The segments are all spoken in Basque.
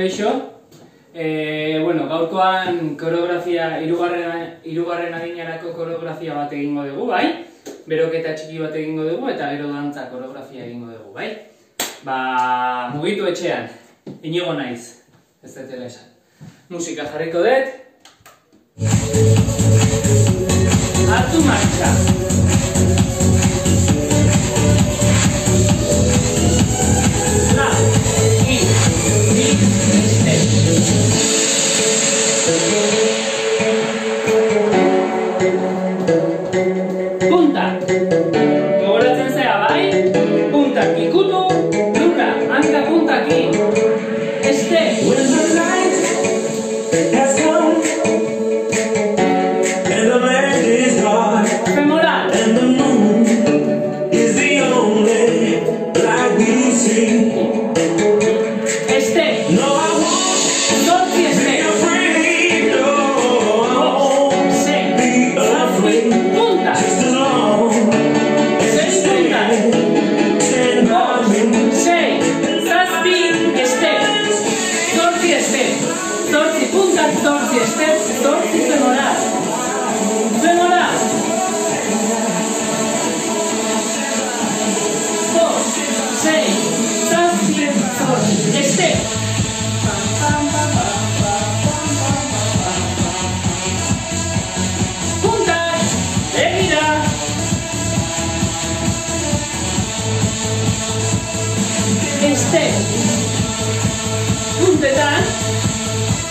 Kaixo, e, bueno, gaurkoan koreografia, irugarren, irugarren adinarako koreografia bat egingo dugu, bai? Beroketa txiki bat egingo dugu eta gero dantza koreografia egingo dugu, bai? Ba, mugitu etxean, inigo naiz, ez dut esan. Musika jarriko dut. Hartu martxa. When the night has come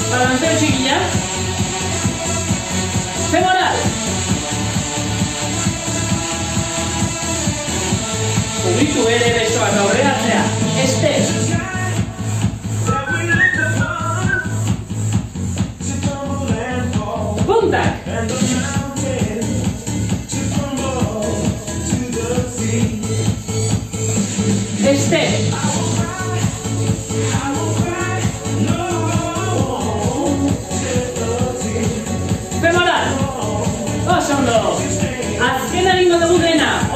balanzeo txikia. Femoral. Mugitu ere besoak aurreratzea. Este.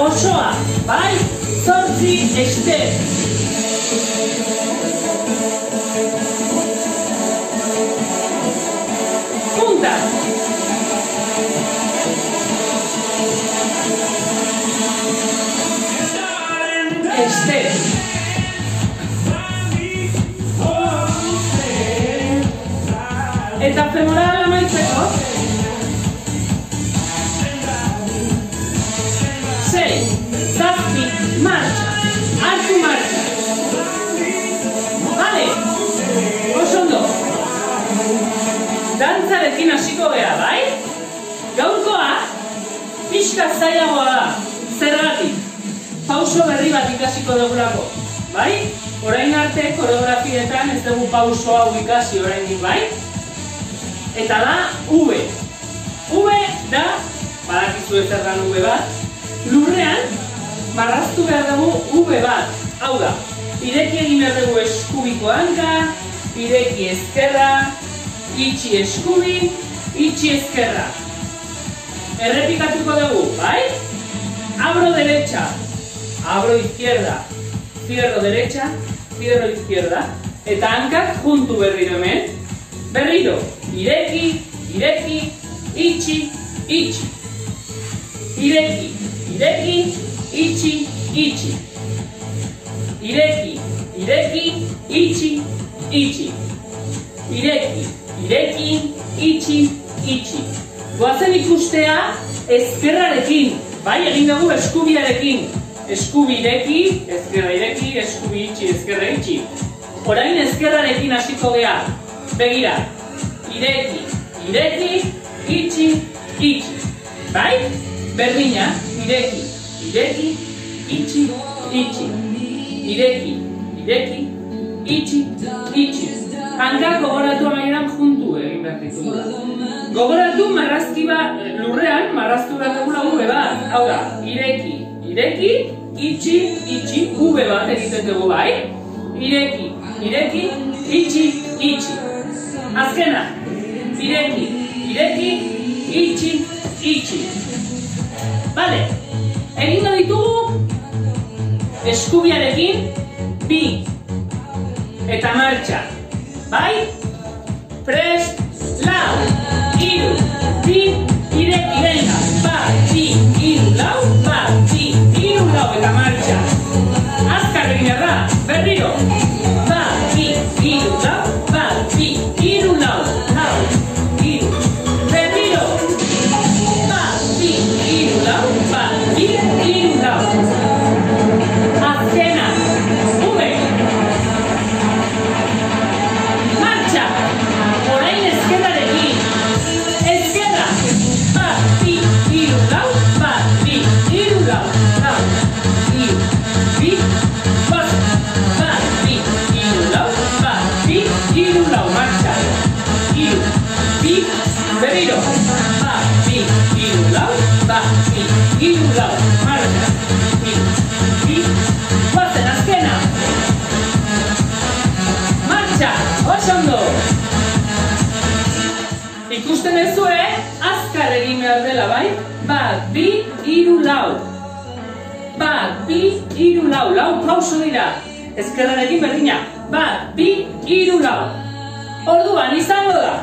Osoa. Bai? Zortzi este. Punta. Me, oh, stand by, Eta femoral amaitzeko. Hasiko gea, bai? Gaurkoa, pixka zailagoa da. Zergatik. Pauso berri bat ikasiko dugulako. Bai? Orain arte koreografietan ez dugu pauso hau ikasi oraindik bai? Eta da V. V da, badakizu ez zer dan V bat, lurrean marraztu behar dugu V bat. Hau da, ireki egin behar dugu eskubiko hanka, ireki ezkerra, itxi eskubi, itxi ezkerra. Errepikatuko dugu, bai? Abro derecha, abro izquierda, cierro derecha, cierro izquierda. Eta hankak juntu berriro hemen. Berriro, ireki, ireki, itxi, itxi. Ireki, ireki, itxi, itxi. Ireki, ireki, itxi, itxi. Ireki, ireki, itxi, itxi. Goazen ikustea ezkerrarekin, bai egin dugu eskubiarekin. Eskubi ireki, ezkerra ireki, eskubi itxi, ezkerra itxi. Orain ezkerrarekin hasiko gea. Begira, ireki, ireki, itxi, itxi. Bai? Berdina, ireki, ireki, itxi, itxi. Ireki, ireki, itxi, itxi. Hankak gogoratu amaieran juntu egin behar ditugula. Gogoratu marrazki bat, lurrean marraztu behar dugula ube bat. Hau da, ireki, ireki, itxi, itxi, ube bat egiten dugu bai. Ireki, ireki, itxi, itxi. Azkena, ireki, ireki, itxi, itxi. Bale, egingo ditugu eskubiarekin bi eta martxa. Bai? Prest, lau, iru, bi, ireki, venga, bat, bi, iru, lau, bat, bi, iru, lau, eta martxa. Azkar egin behar da, berriro. Iru, lau. Lau pauso dira. Ezkerrarekin berdina. Bat, bi, iru, lau. Orduan, izango da.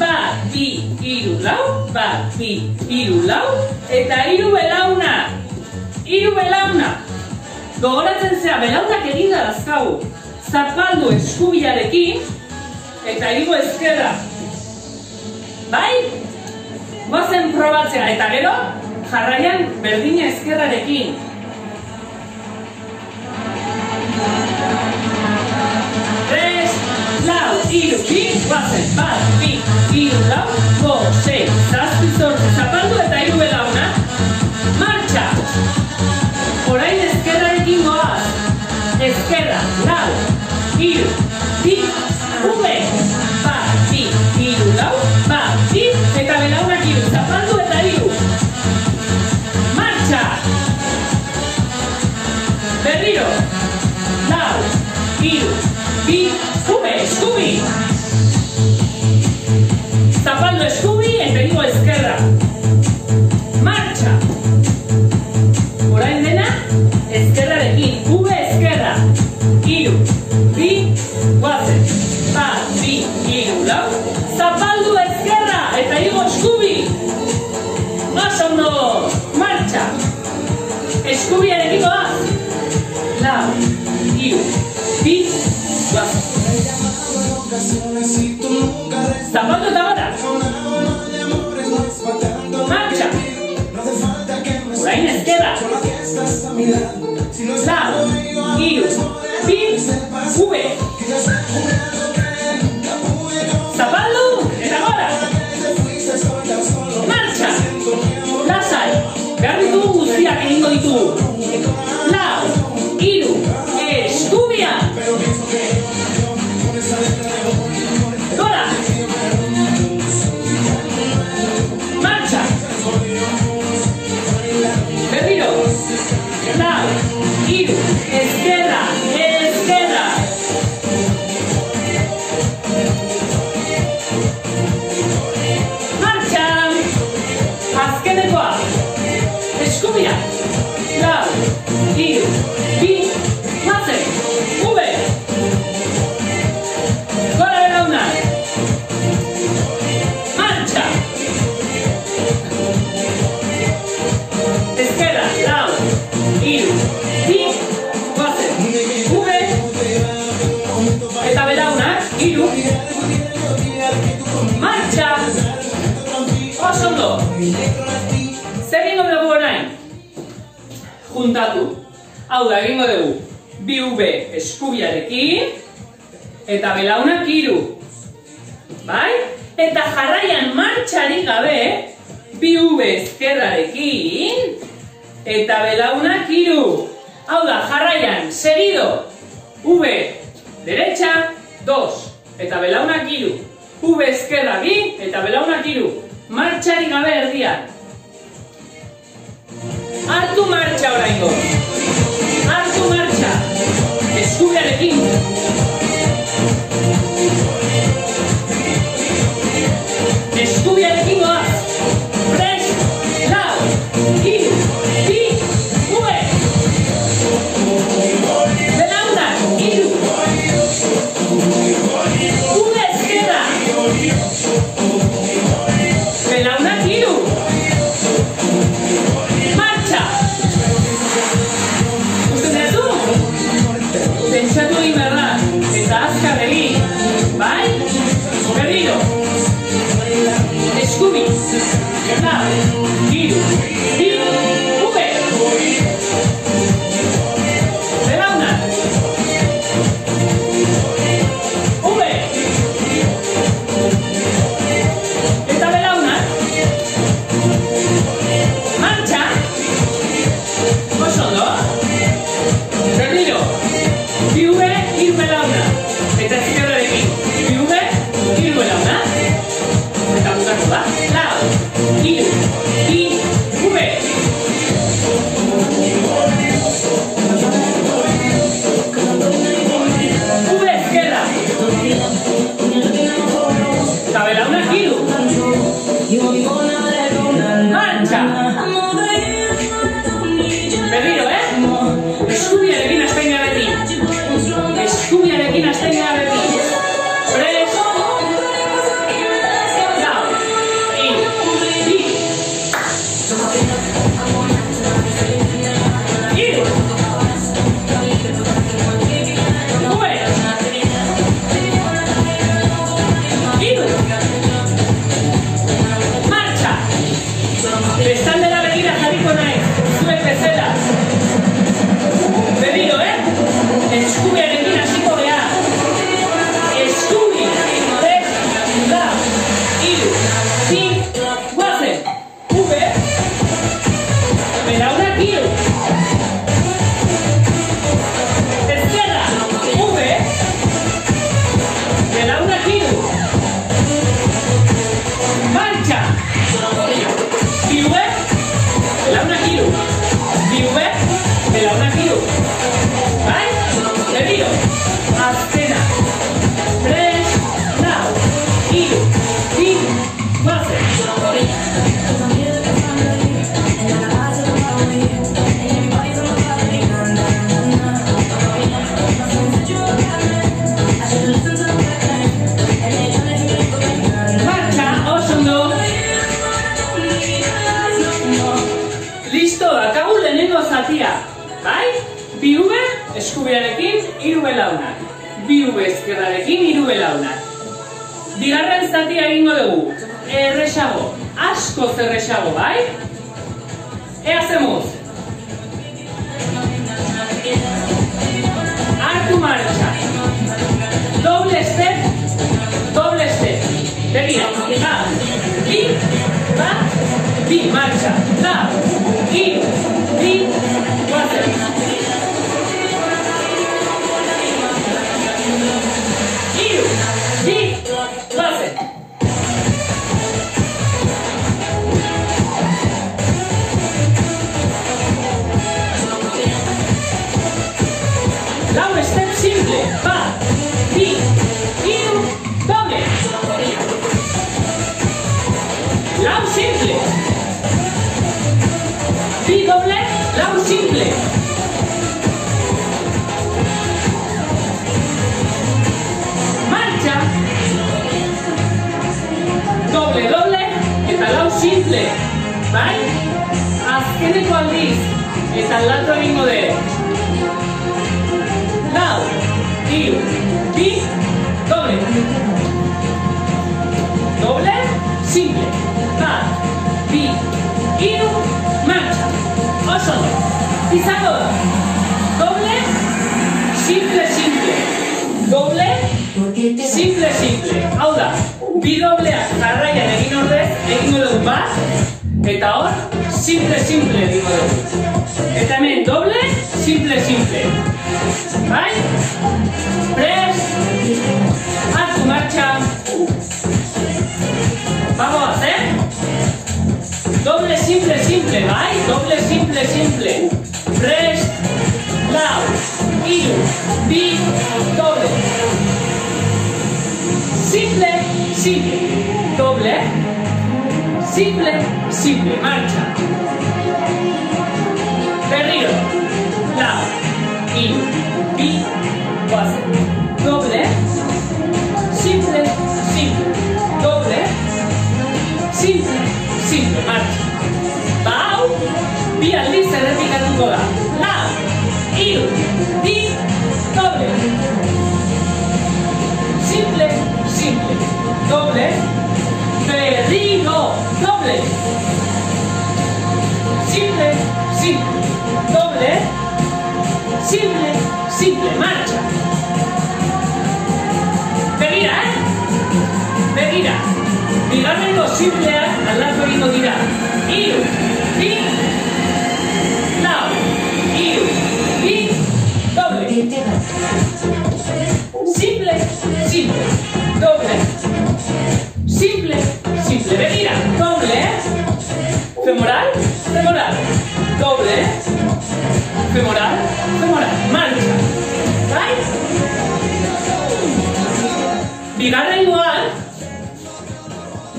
Bat, bi, iru, lau. Bat, bi, iru, lau. Eta iru belauna. Iru belauna. Gogoratzen zea, belaunak egin da dazkagu. Zapaldu eskubilarekin eta igo ezkerra. Bai? Goazen probatzea, eta gero, jarraian berdina ezkerrarekin. Tres, lau, iru, bi, goazen, bat, bi, iru, lau, bo, sei, zazpi, zortzi, zapaldu eta iru belauna. Martxa! Orain ezkerrarekin goaz. Ezkerra, lau, iru, bi, ube. Bat, bi, iru, lau, bat, bi, eta belaunak iru. Zapaldu eta iru. Martxa! Berriro. Lau, iru, bi, ube, eskubi. Zapaldu eskubi Sao, Guiu, Pi, V, Zapaldo, en ahora, Marcha, ditugu. Martxarik gabe, bi ube ezkerrarekin, eta belaunak iru. Hau da, jarraian, seguido, ube derecha, dos, eta belaunak iru. Ube ezkerra bi, eta belaunak iru. Martxarik gabe erdian. Hartu martxa oraingo. Come on. Hiru belaunak. Bi V ezkerrarekin hiru belaunak. Bigarren zatia egingo dugu. Erresago. Asko zerresago, bai? E hacemos. Hartu marcha. Doble step. Doble step. Begira. Bat. Bi. Bat. Bi. Marcha. Lau. Hiru. 5, va. Jarraian egin ordez, egingo dugu simple, simple egingo dugu. Eta hemen doble, simple, simple. Bai? Prest. Hartu marcha. Vamos, eh? Doble, simple, simple, bai? Doble, simple, simple. Prest. Lau. Hiru. Bi. Doble. Simple, simple. Marcha. Berriro. Lau. Hiru. Bi. Guazen. Doble. Simple, simple. Doble. Simple, simple. Marcha. Bau. Bi aldiz errepikatuko da. Lau. Hiru. Bi. Doble. Simple, simple. Doble. Berriro. Doble. Simple, simple. Doble. Simple, simple. Marcha. Begira, eh? Begira. Bigarrengo simpleak aldatu egingo dira. Hiru, bi, lau, hiru, bi, doble. Simple, simple, Doble. Femoral, femoral. Marcha. Bai? Bigarrengoan,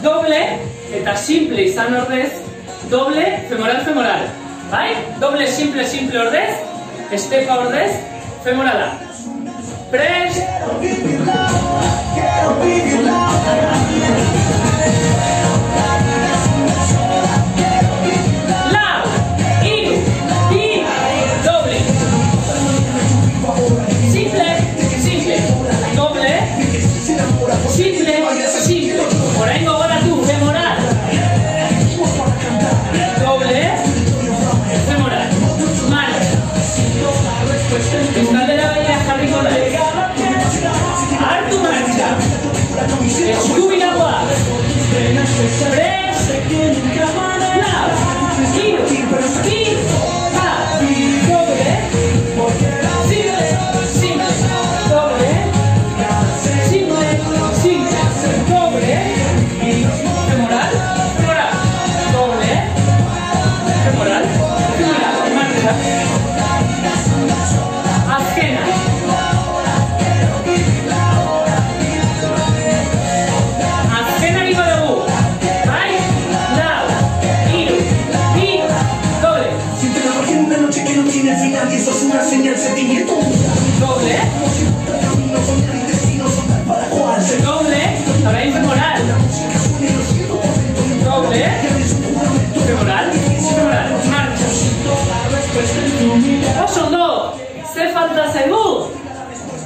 doble eta simple izan ordez, doble, femoral, femoral. Bai? Doble, simple, simple ordez, estepa ordez, femorala. Prest,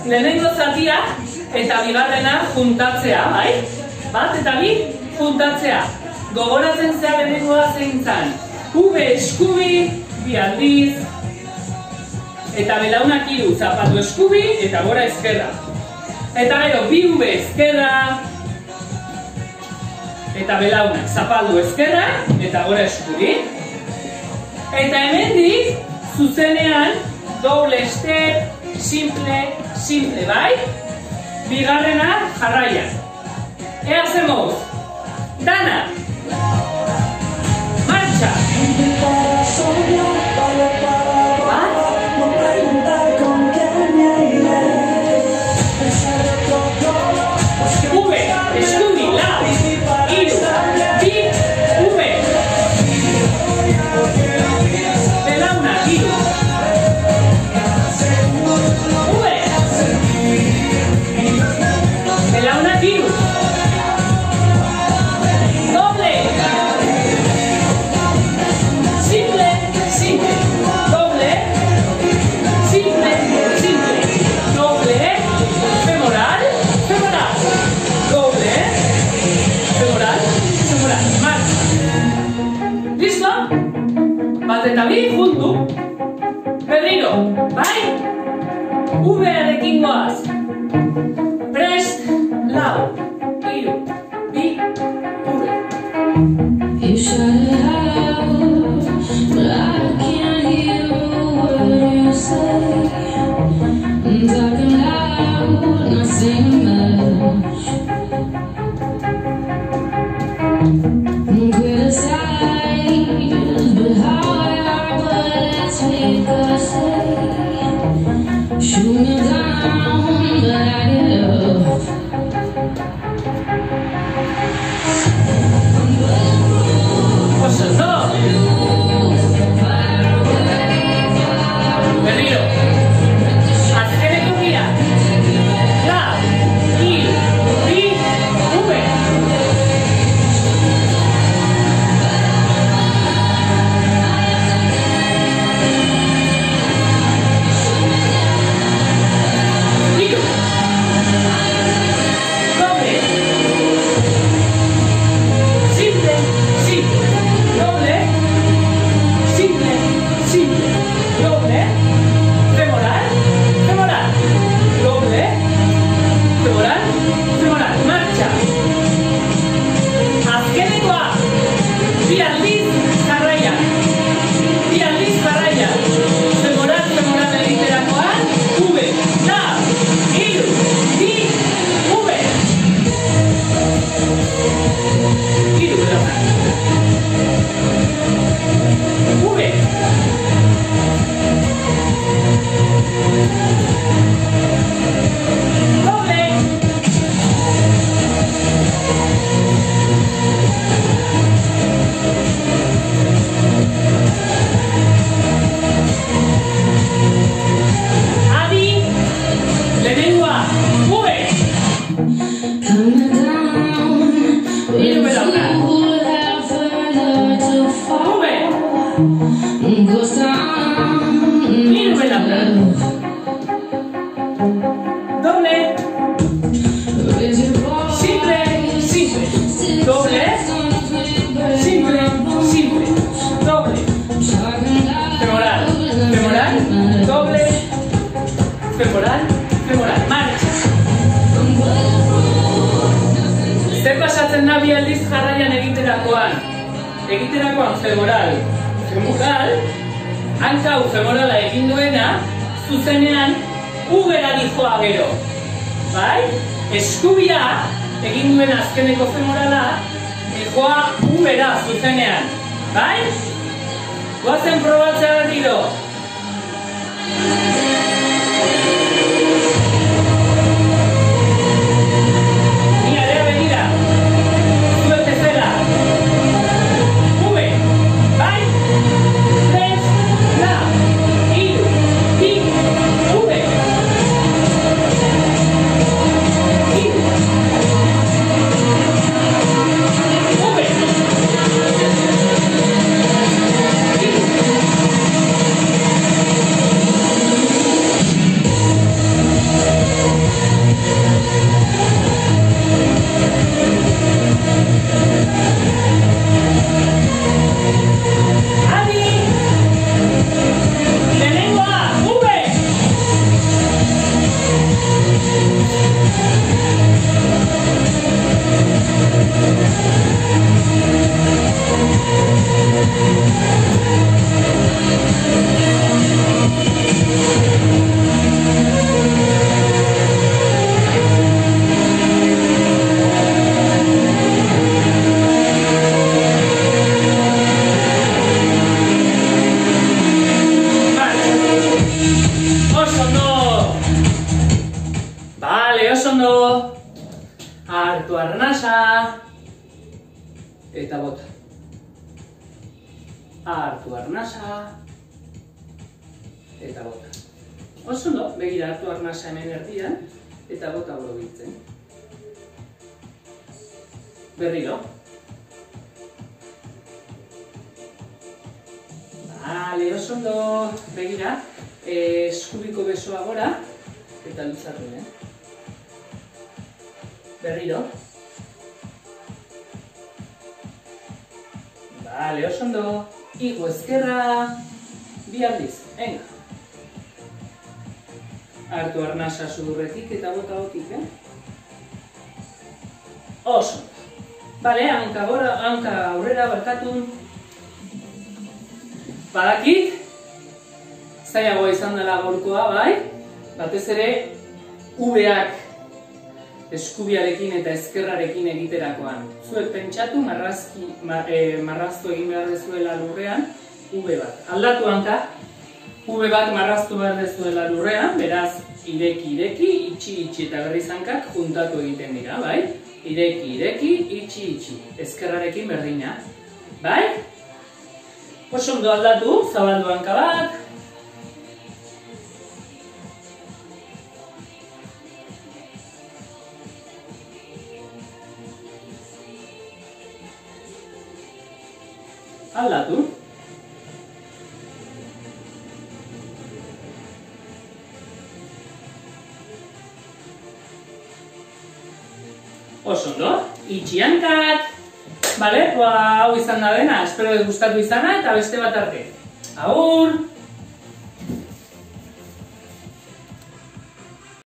lehenengo zatia eta bigarrena juntatzea, bai? Bat eta bi juntatzea. Gogoratzen zea lehenengoa zein zan. V eskubi, bi aldiz, eta belaunak hiru zapatu eskubi eta gora ezkerra. Eta gero, bi V ezkerra, eta belaunak zapaldu ezkerra eta gora eskubi. Eta hemendik zuzenean doble step, simple, simple, bai? Bigarrena jarraian. Ea. Dana. Bat eta bi, juntu. Berriro, bai? V-arekin goaz. Prest, lau, Simple, simple. Doble. Simple, simple. Doble. Femoral, femoral, doble. Femoral, femoral. Marcha. Zer pasatzen da aldiz jarraian egiterakoan? Egiterakoan femoral, femoral, hankau femorala egin duena, zuzenean ubera dijoa gero. Bai? Eskubia egin duen azkeneko femorala, dijoa ubera zuzenean. Bai? Guazen probatzea berriro. Vale, oso ondo, begira, eh, eskubiko besoa gora, eta luzatu, eh? Berriro. Vale, oso ondo, igo ezkerra, bi aldiz, venga. Hartu arnasa sudurretik eta bota otik, eh? Oso. Vale, hanka gora, hanka aurrera barkatu. Badakit, zailagoa izan dela gorkoa, bai? Batez ere, ubeak eskubiarekin eta ezkerrarekin egiterakoan. Zuek pentsatu, marrazki, ma, e, marraztu egin behar dezuela lurrean, ube bat. Aldatu hanka, ube bat marraztu behar dezuela lurrean, beraz, ireki, ireki, itxi, itxi eta berriz hankak juntatu egiten dira, bai? Ireki, ireki, itxi, itxi. Ezkerrarekin berdina. Bai? Oso ondo aldatu, zabaldu hanka bat. Aldatu. Oso ondo, itxi hankak. Bale, ba, hau izan da dena, espero dut gustatu izana eta beste bat arte. Agur!